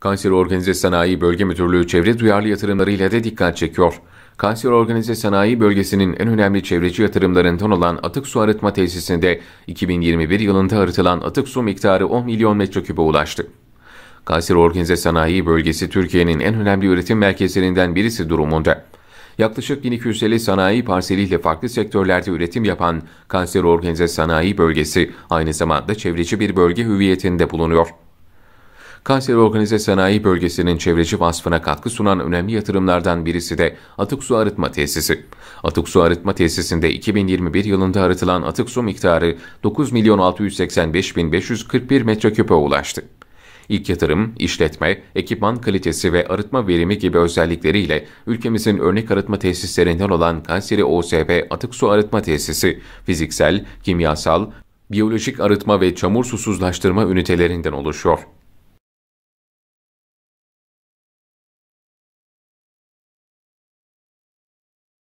Kayseri Organize Sanayi Bölge Müdürlüğü çevre duyarlı yatırımlarıyla da dikkat çekiyor. Kayseri Organize Sanayi Bölgesi'nin en önemli çevreci yatırımlarından olan atık su arıtma tesisinde 2021 yılında arıtılan atık su miktarı 10 milyon metreküpe ulaştı. Kayseri Organize Sanayi Bölgesi Türkiye'nin en önemli üretim merkezlerinden birisi durumunda. Yaklaşık 1250 sanayi parseliyle farklı sektörlerde üretim yapan Kayseri Organize Sanayi Bölgesi aynı zamanda çevreci bir bölge hüviyetinde bulunuyor. Kayseri Organize Sanayi Bölgesi'nin çevreci vasfına katkı sunan önemli yatırımlardan birisi de atık su arıtma tesisi. Atık su arıtma tesisinde 2021 yılında arıtılan atık su miktarı 9 milyon 685 bin 541 metreküpe ulaştı. İlk yatırım, işletme, ekipman kalitesi ve arıtma verimi gibi özellikleriyle ülkemizin örnek arıtma tesislerinden olan Kayseri OSB Atık Su Arıtma Tesisi, fiziksel, kimyasal, biyolojik arıtma ve çamur susuzlaştırma ünitelerinden oluşuyor.